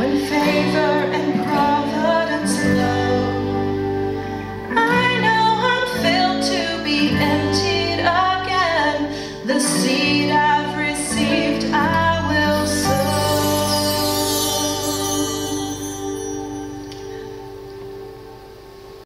When favor and